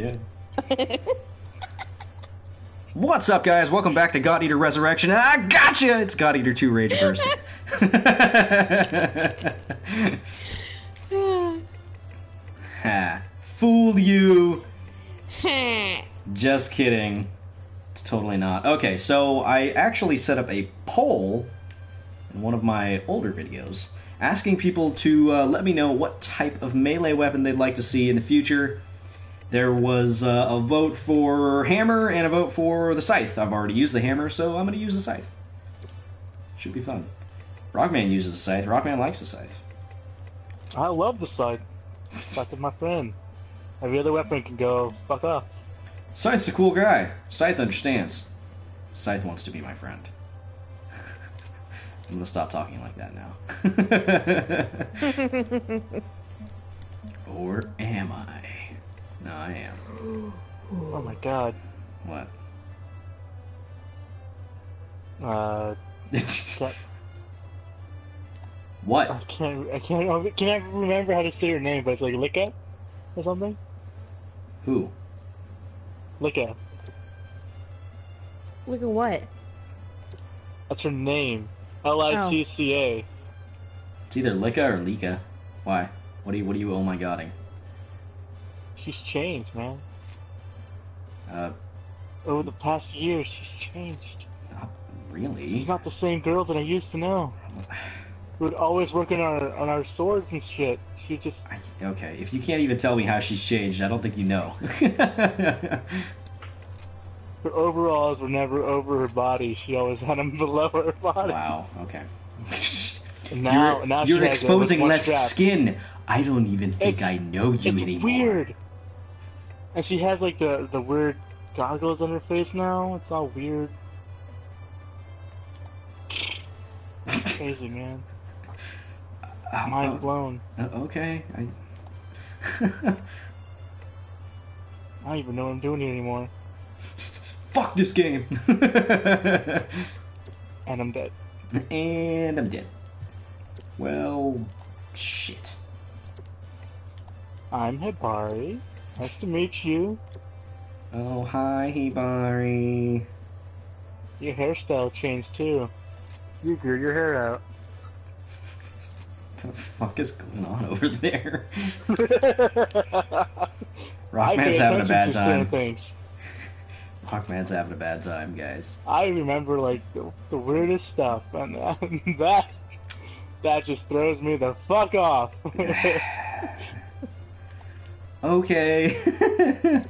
Yeah. What's up, guys? Welcome back to God Eater Resurrection. I gotcha! It's God Eater 2 Rage Burst. ha. Fooled you. Just kidding. It's totally not. Okay, so I actually set up a poll in one of my older videos asking people to uh, let me know what type of melee weapon they'd like to see in the future. There was uh, a vote for hammer and a vote for the scythe. I've already used the hammer, so I'm going to use the scythe. Should be fun. Rockman uses the scythe. Rockman likes the scythe. I love the scythe. Scythe is my friend. Every other weapon can go fuck off. Scythe's a cool guy. Scythe understands. Scythe wants to be my friend. I'm gonna stop talking like that now. or am I? No, I am. Oh my god. What? Uh, can't, what? I can't. I can't. I can't remember how to say her name, but it's like Lika or something. Who? Lika. Look at what? That's her name. L I C C A. It's either Lika or Lika. Why? What do you? What are you? Oh my godding. She's changed, man. Uh, Over the past year, she's changed. not really. She's not the same girl that I used to know. We would always work on our on our swords and shit. She just I, okay, if you can't even tell me how she's changed, I don't think you know. her overalls were never over her body. She always had them below her body. wow. Okay. Now, you're now you're has it with exposing less strap. skin. I don't even think It's- I know you it's anymore. weird. And she has like the the weird goggles on her face now. It's all weird. Crazy man. Uh, Mind's uh, blown. uh, okay. I... I don't even know what I'm doing here anymore. Fuck this game. And I'm dead. and I'm dead. Well, shit. I'm Hibari. Nice to meet you. Oh, hi, Hibari. Your hairstyle changed too. You grew your hair out. What the fuck is going on over there? Rockman's having a bad time. Things. Rockman's having a bad time, guys. I remember like the, the weirdest stuff, and that that just throws me the fuck off. Okay.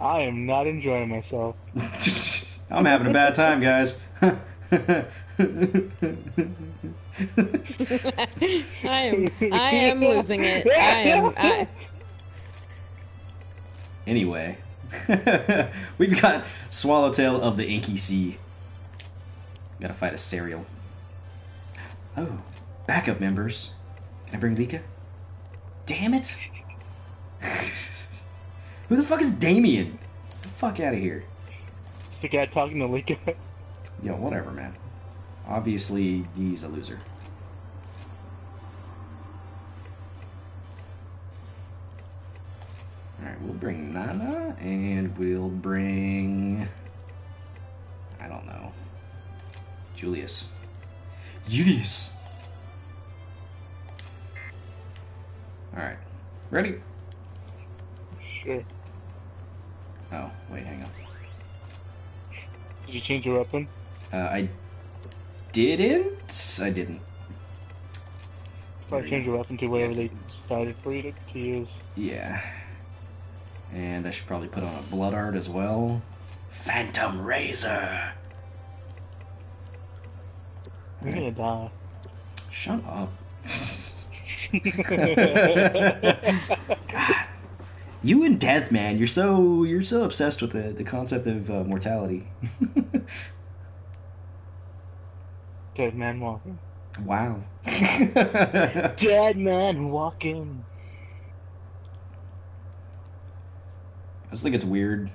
I am not enjoying myself. I'm having a bad time, guys. I am. I am losing it. I am. I, anyway, we've got Swallowtail of the Inky Sea. Gotta fight a Sariel. Oh, backup members. Can I bring Licca? Damn it! Who the fuck is Damien? Get the fuck out of here. It's the guy talking to Licca. Yo, whatever, man. Obviously, he's a loser. Alright, we'll bring Nana, and we'll bring... I don't know. Julius. Julius! Alright. Ready? Sure. Oh, wait, hang on. Did you change your weapon? Uh, I didn't? I didn't. Probably change your weapon to whatever they decided for you to, to use. Yeah. And I should probably put on a blood art as well. Phantom Razor! You're gonna die. Shut up. God. You and death, man. You're so you're so obsessed with the, the concept of uh, mortality. Dead man walking. wow. Dead man walking. I just think it's weird.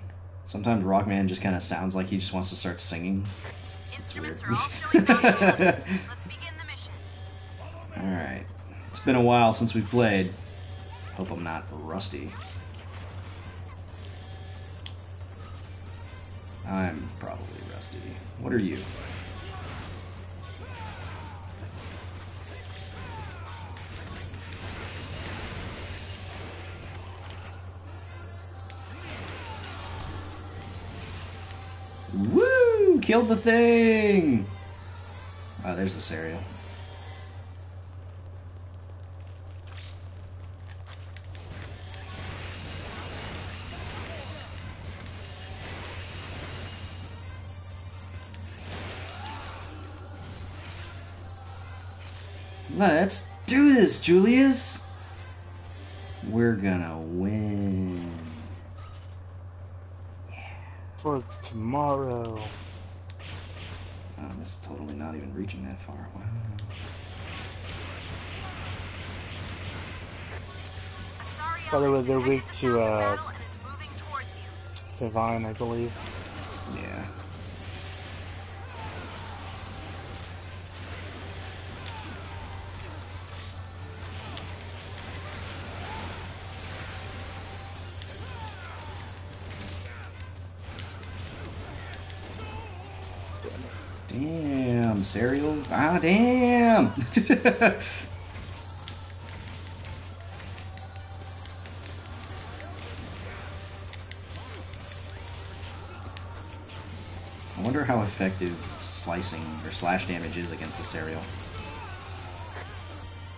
Sometimes Rockman just kind of sounds like he just wants to start singing. It's, it's weird. Instruments are all showing valuables. Let's begin the mission. Alright. It's been a while since we've played. Hope I'm not rusty. I'm probably rusty. What are you? Woo! Killed the thing! Oh, there's the Sariel. Let's do this, Julius! We're gonna win. For tomorrow. Oh, this is totally not even reaching that far. Wow. By the way, they're weak to, uh, Divine, I believe. Yeah. Damn, Sariel. Ah, damn. I wonder how effective slicing or slash damage is against a Sariel.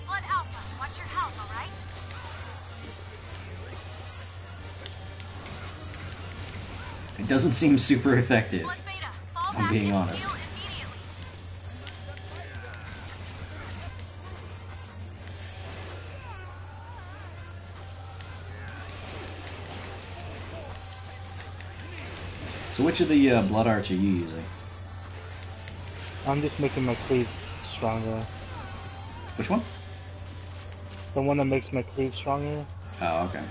Alpha, watch your health, alright? It doesn't seem super effective. Blood Beta, fall I'm being honest. So which of the uh, blood arts are you using? I'm just making my cleave stronger. Which one? The one that makes my cleave stronger. Oh, okay.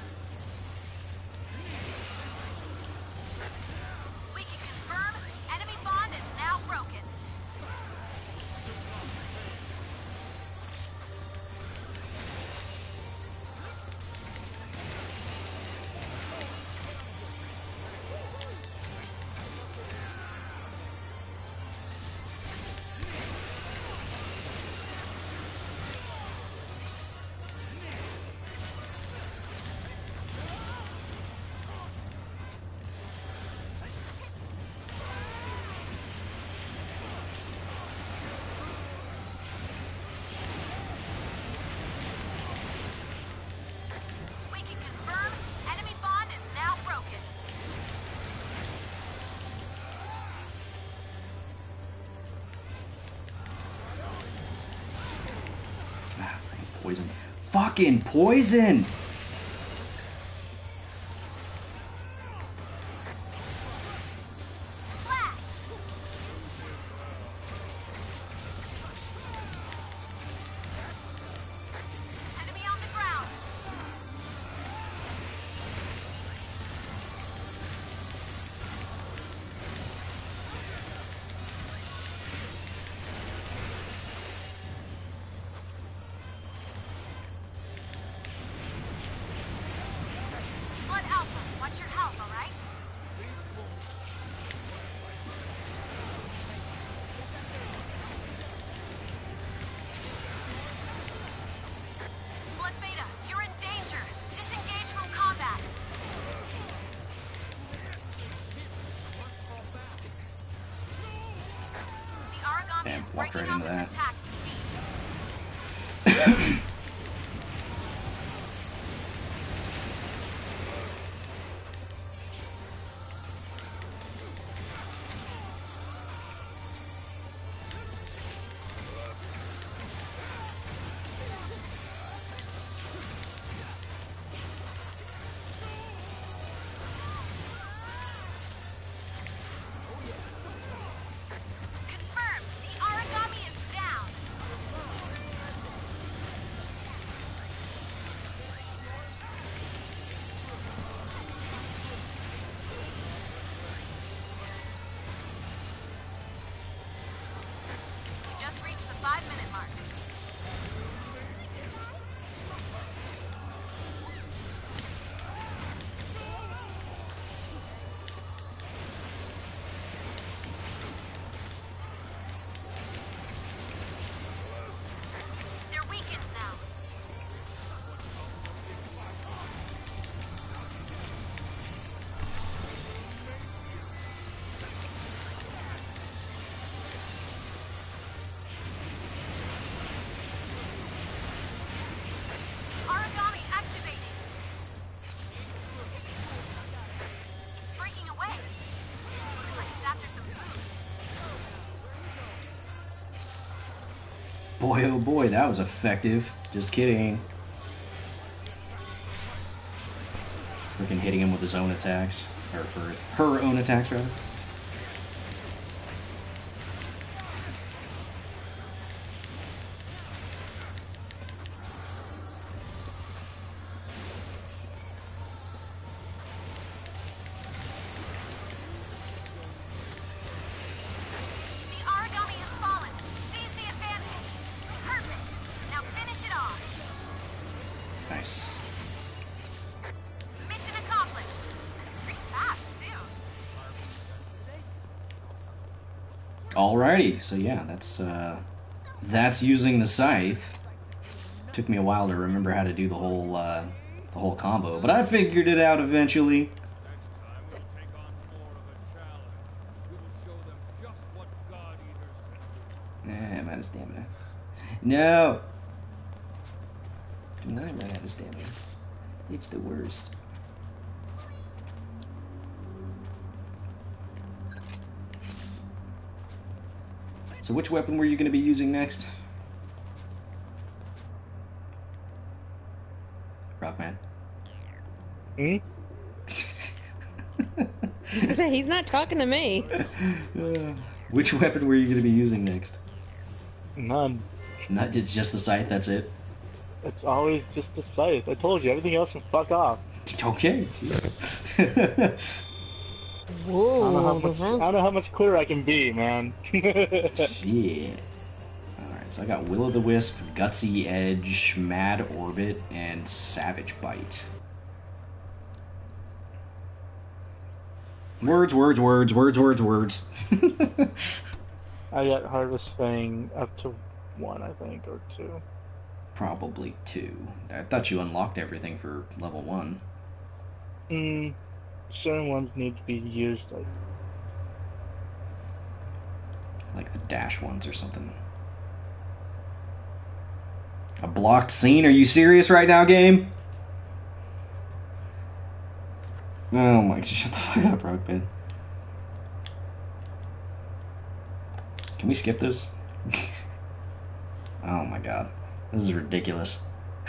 Poison. Fucking poison! Damn, is walked right into that. Five minutes. Boy, oh boy, that was effective. Just kidding. Freaking hitting him with his own attacks. Or for her own attacks, rather. Alrighty, so yeah, that's uh, that's using the scythe. Took me a while to remember how to do the whole uh, the whole combo, but I figured it out eventually. Nah, I'm out of stamina. No! Do not out of stamina. It's the worst. So which weapon were you going to be using next? Rockman. Hmm? He's not talking to me. Which weapon were you going to be using next? None. Not just just the scythe, that's it? It's always just the scythe. I told you, everything else can fuck off. Okay. I don't know how much, I don't know how much clearer I can be, man. Yeah. Alright, so I got Will o' the Wisp, Gutsy Edge, Mad Orbit, and Savage Bite. Words, words, words, words, words, words. I got Harvest Fang up to one, I think, or two. Probably two. I thought you unlocked everything for level one. Hmm. Certain ones need to be used, like Like the dash ones or something. A blocked scene? Are you serious right now, game? Oh my, shut the fuck up, Rockman. Can we skip this? oh my god. This is ridiculous.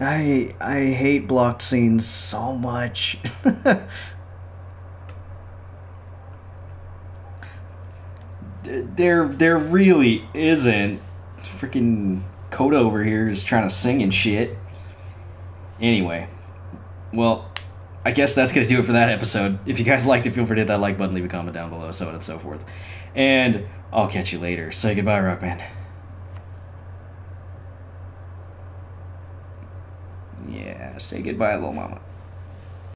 I I hate blocked scenes so much. there there really isn't. Freaking Coda over here is trying to sing and shit. Anyway, well, I guess that's gonna do it for that episode. If you guys liked it, feel free to hit that like button, leave a comment down below, so on and so forth. And I'll catch you later. Say goodbye, Rockman. Yeah, say goodbye, little mama.